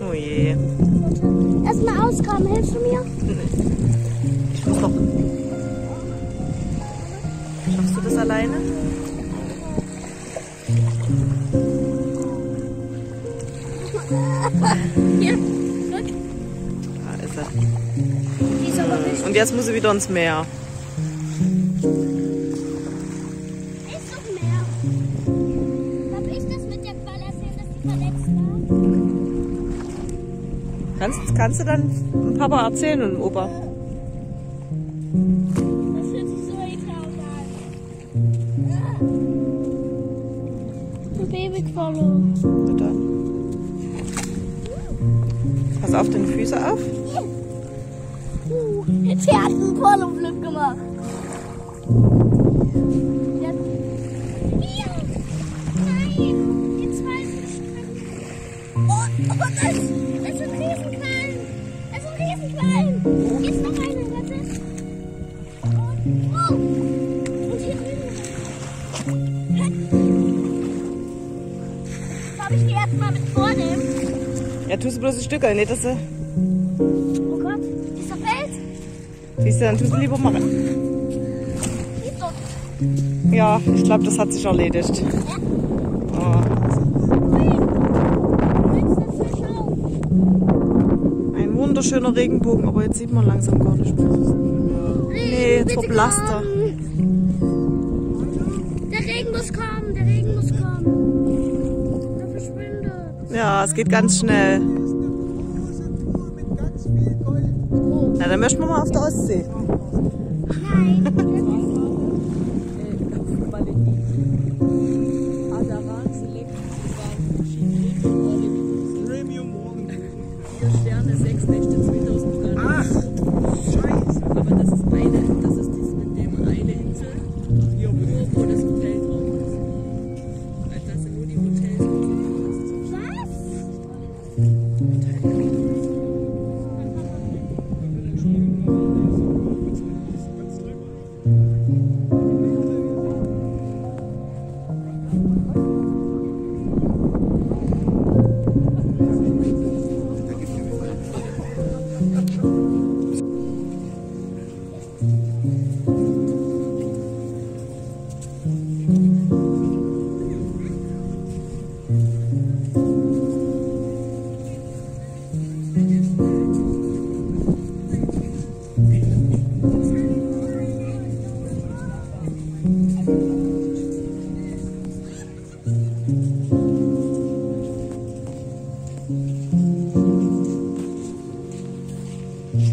Oh je. Erstmal auskommen, hilfst du mir? Ich versuch. Schaffst du das alleine? Und jetzt muss er wieder ins Meer. Ist doch mehr. Hab ich das mit der Qual erzählt, dass sie verletzt war? Kannst, kannst du dann Papa erzählen und Opa? Das hört sich so ekelhaft an. Ein Babyqualle. Na dann. Pass auf deine Füße auf. Uh, jetzt hat einen Pornoflip gemacht. Jetzt. Hier! Nein! Jetzt weiß ich. Oh, oh, das, das ist ein! Das ist ein Riesenqualm! Ist noch einer, warte. Und, oh! Und hier drüben. Darf ich die erstmal mit vornehmen? Ja, tust du bloß ein Stückel, nicht dass du. Siehst du, dann tust du lieber doch. Ja, ich glaube, das hat sich erledigt. Oh, ein wunderschöner Regenbogen, aber jetzt sieht man langsam gar nicht mehr. Nee, jetzt verblasst er. Der Regen muss kommen, der Regen muss kommen. Der verschwindet. Ja, es geht ganz schnell. Na, dann möchten wir mal auf der Ostsee. Nein.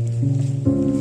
うん。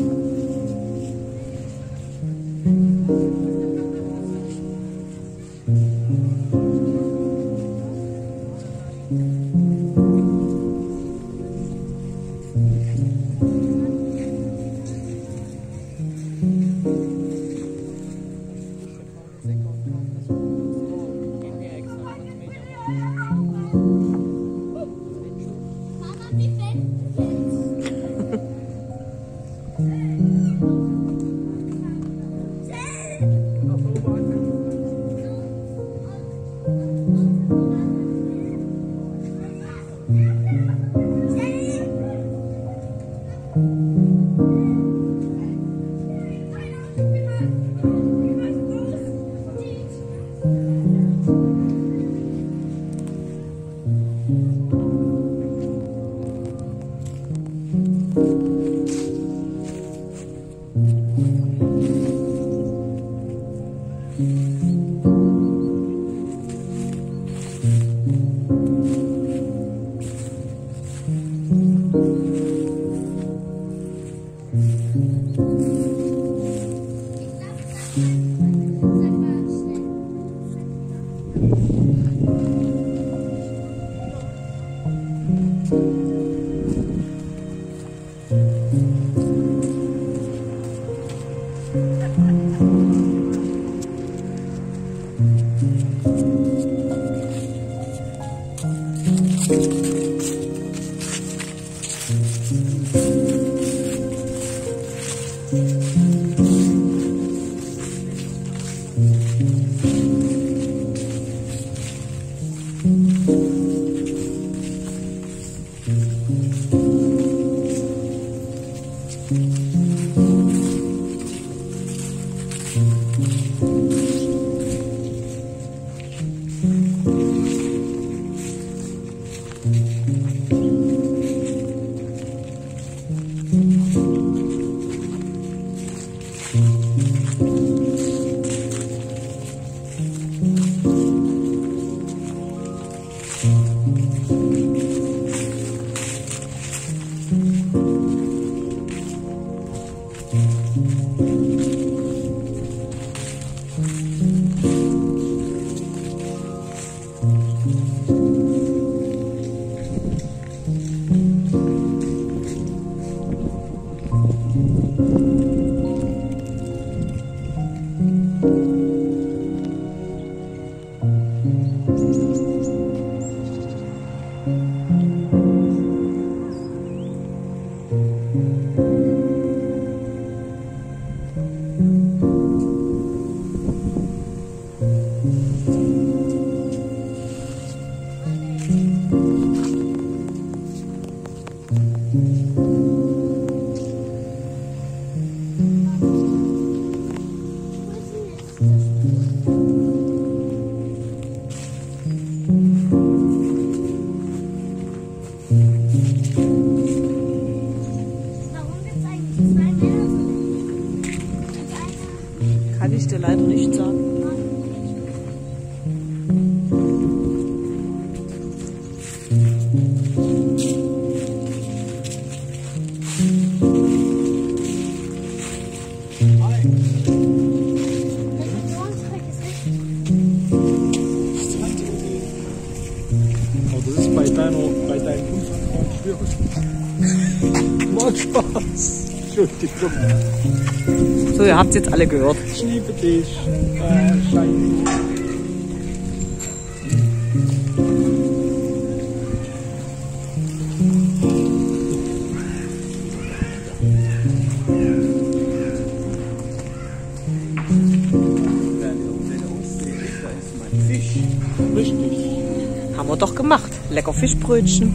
Thank you. Kann ich dir leider nicht sagen. Deiner, bei deinem Unfall schwierig. Macht Spaß. Entschuldigung. So, ihr habt jetzt alle gehört. Ich liebe dich. Äh, Schein. Richtig. Haben wir doch gemacht. Lecker Fischbrötchen.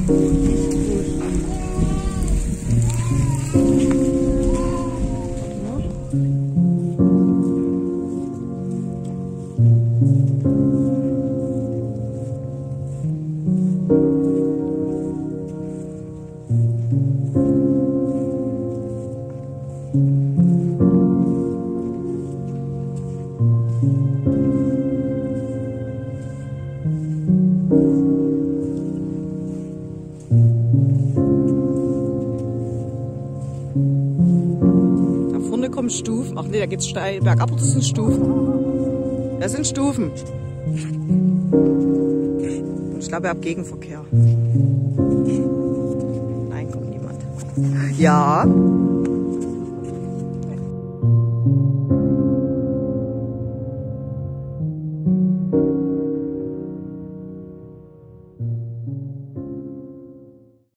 Da kommen Stufen. Ach nee, da geht's steil bergab, das sind Stufen. Das sind Stufen. Ich glaube, ihr habt Gegenverkehr. Nein, kommt niemand. Ja,